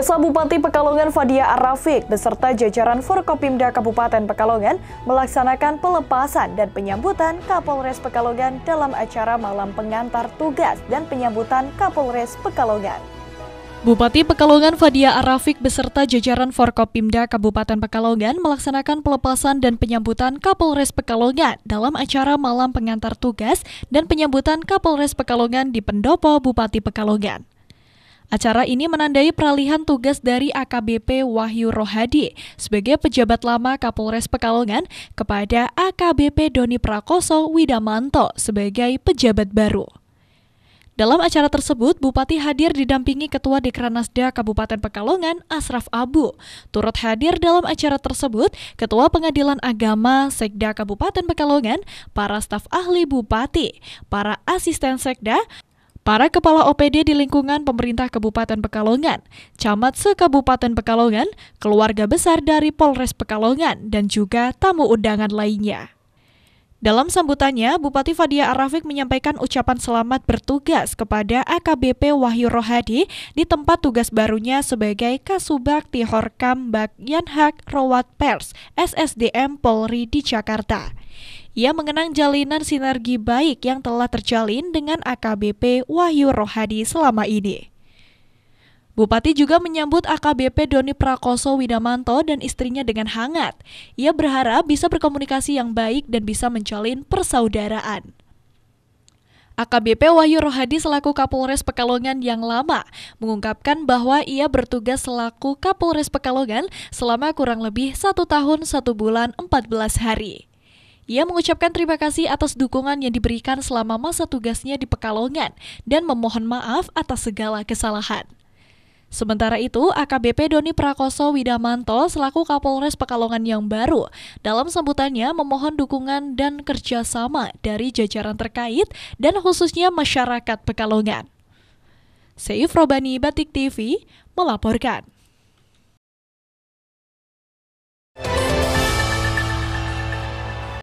Pemirsa Bupati Pekalongan Fadia Arafik beserta jajaran Forkopimda Kabupaten Pekalongan melaksanakan pelepasan dan penyambutan Kapolres Pekalongan dalam acara malam pengantar tugas dan penyambutan Kapolres Pekalongan. Bupati Pekalongan Fadia Arafik beserta jajaran Forkopimda Kabupaten Pekalongan melaksanakan pelepasan dan penyambutan Kapolres Pekalongan dalam acara malam pengantar tugas dan penyambutan Kapolres Pekalongan di Pendopo Bupati Pekalongan. Acara ini menandai peralihan tugas dari AKBP Wahyu Rohadi sebagai pejabat lama Kapolres Pekalongan kepada AKBP Doni Prakoso Widamanto sebagai pejabat baru. Dalam acara tersebut, Bupati hadir didampingi Ketua Dekranasda Kabupaten Pekalongan, Asraf Abu. Turut hadir dalam acara tersebut, Ketua Pengadilan Agama Sekda Kabupaten Pekalongan, para staf ahli Bupati, para asisten Sekda, Para kepala OPD di lingkungan pemerintah Kabupaten Pekalongan, camat se-Kabupaten Pekalongan, keluarga besar dari Polres Pekalongan, dan juga tamu undangan lainnya. Dalam sambutannya, Bupati Fadia Arafik menyampaikan ucapan selamat bertugas kepada AKBP Wahyu Rohadi di tempat tugas barunya sebagai Kasubag Tihorkam Bak Yanhak Rawat Pers SSDM Polri di Jakarta. Ia mengenang jalinan sinergi baik yang telah terjalin dengan AKBP Wahyu Rohadi selama ini. Bupati juga menyambut AKBP Doni Prakoso Widamanto dan istrinya dengan hangat. Ia berharap bisa berkomunikasi yang baik dan bisa menjalin persaudaraan. AKBP Wahyu Rohadi selaku Kapolres Pekalongan yang lama mengungkapkan bahwa ia bertugas selaku Kapolres Pekalongan selama kurang lebih satu tahun satu bulan 14 hari. Ia mengucapkan terima kasih atas dukungan yang diberikan selama masa tugasnya di Pekalongan dan memohon maaf atas segala kesalahan. Sementara itu, AKBP Doni Prakoso Widamanto selaku Kapolres Pekalongan yang baru dalam sambutannya memohon dukungan dan kerjasama dari jajaran terkait dan khususnya masyarakat Pekalongan. Seif Robani Batik TV melaporkan.